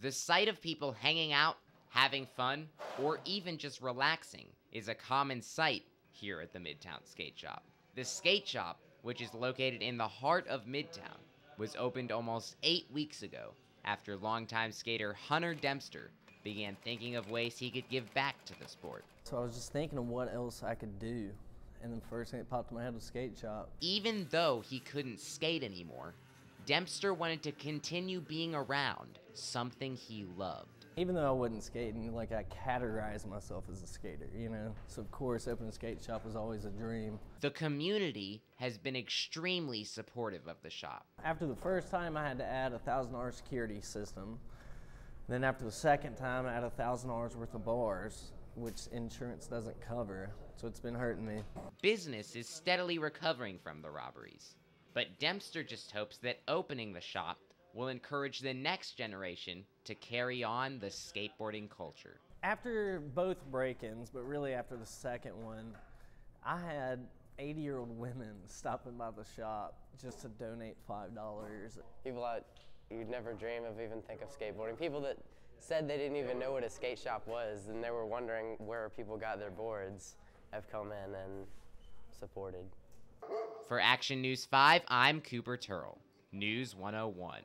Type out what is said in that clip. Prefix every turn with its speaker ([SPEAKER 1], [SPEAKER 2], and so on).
[SPEAKER 1] The sight of people hanging out, having fun, or even just relaxing is a common sight here at the Midtown Skate Shop. The skate shop, which is located in the heart of Midtown, was opened almost eight weeks ago after longtime skater Hunter Dempster began thinking of ways he could give back to the sport.
[SPEAKER 2] So I was just thinking of what else I could do. And the first thing that popped in my head was skate shop.
[SPEAKER 1] Even though he couldn't skate anymore, Dempster wanted to continue being around something he loved.
[SPEAKER 2] Even though I wasn't skating, like I categorized myself as a skater, you know? So of course opening a skate shop was always a dream.
[SPEAKER 1] The community has been extremely supportive of the shop.
[SPEAKER 2] After the first time I had to add a thousand dollar security system. Then after the second time I had a thousand dollars worth of bars, which insurance doesn't cover. So it's been hurting me.
[SPEAKER 1] Business is steadily recovering from the robberies. But Dempster just hopes that opening the shop will encourage the next generation to carry on the skateboarding culture.
[SPEAKER 2] After both break-ins, but really after the second one, I had 80-year-old women stopping by the shop just to donate $5.
[SPEAKER 3] People that you'd never dream of even think of skateboarding. People that said they didn't even know what a skate shop was and they were wondering where people got their boards have come in and supported.
[SPEAKER 1] For Action News 5, I'm Cooper Turl, News 101.